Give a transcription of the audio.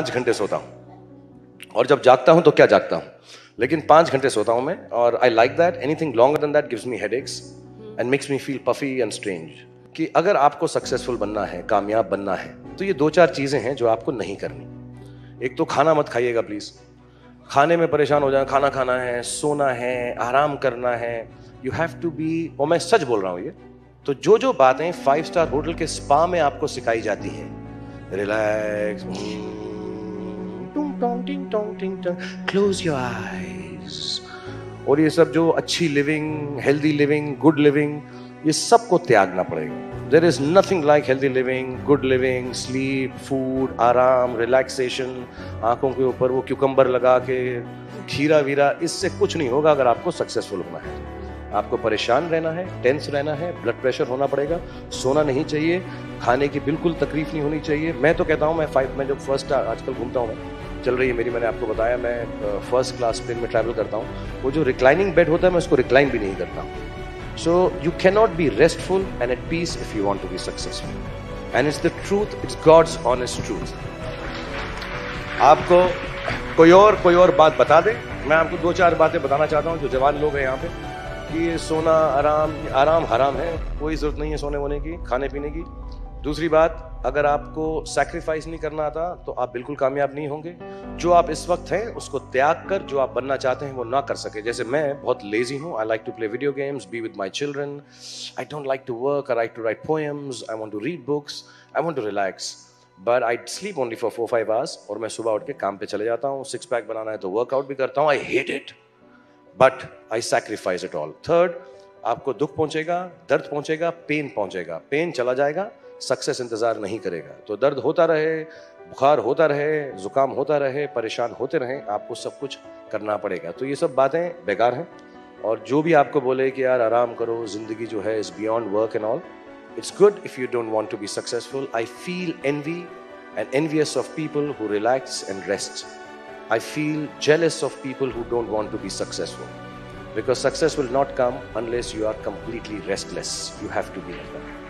पाँच घंटे सोता हूँ। और जब जागता हूँ तो क्या जागता हूँ? लेकिन पाँच घंटे सोता हूँ मैं, और I like that anything longer than that gives me head and makes me feel puffy and strange कि अगर आपको सक्सेसफुल बनना है, कामयाब बनना है तो ये दो चार चीज़ें हैं जो आपको नहीं करनी। एक तो खाना मत खाइएगा प्लीज़ खाने में परेशान हो जाए खाना खाना है, सोना है, आराम करना है। यू हैव टू बी और मैं सच बोल रहा हूँ ये तो जो जो बातें फाइव स्टार होटल के स्पा में आपको सिखाई जाती हैं रिलैक्स क्लोज योर आईज और ये सब जो अच्छी living healthy living good living ये सबको त्यागना पड़ेगा। There is nothing like healthy living good living sleep food आराम रिलैक्सेशन आँखों के ऊपर वो क्यूकम्बर लगा के खीरा वीरा इससे कुछ नहीं होगा अगर आपको सक्सेसफुल होना है। आपको परेशान रहना है टेंस रहना है ब्लड प्रेशर होना पड़ेगा, सोना नहीं चाहिए, खाने की बिल्कुल तकलीफ़ नहीं होनी चाहिए। मैं तो कहता हूँ, मैं फाइव में जब फ़र्स्ट आजकल घूमता हूँ मैं चल रही है, मेरी मैंने आपको बताया, मैं फ़र्स्ट क्लास प्लेन में ट्रैवल करता हूँ। वो जो रिक्लाइनिंग बेड होता है, मैं उसको रिक्लाइन भी नहीं करता so you can not be restful and at peace if you want to be successful and it's the truth it's God's honest truth आपको कोई और कोई और बात बता दे? मैं आपको दो चार बातें बताना चाहता हूँ, जो जवान लोग हैं यहाँ पे, कि सोना आराम आराम हराम है, कोई ज़रूरत नहीं है सोने वोने की खाने पीने की। दूसरी बात, अगर आपको सैक्रिफाइस नहीं करना आता तो आप बिल्कुल कामयाब नहीं होंगे। जो आप इस वक्त हैं, उसको त्याग कर, जो आप बनना चाहते हैं, वो ना कर सके। जैसे मैं बहुत लेजी हूँ। I like to play video games be with my children I don't like to work I like to write poems I want to read books I want to relax but I sleep only for four five hours और मैं सुबह उठ के काम पे चले जाता हूँ। सिक्स पैक बनाना है तो वर्कआउट भी करता हूँ। I hate it but I sacrifice it all third आपको दुख पहुंचेगा, दर्द पहुंचेगा पेन पहुंचेगा। पेन चला जाएगा सक्सेस इंतज़ार नहीं करेगा तो दर्द होता रहे, बुखार होता रहे, जुकाम होता रहे, परेशान होते रहे, आपको सब कुछ करना पड़ेगा तो ये सब बातें बेकार हैं और जो भी आपको बोले कि यार आराम करो, ज़िंदगी जो है is beyond work and all it's good if you don't want to be successful I feel envy and envious of people who relax and rest jealous of people who don't want to be successful. Because success will not come unless you are completely restless. You have to be like that.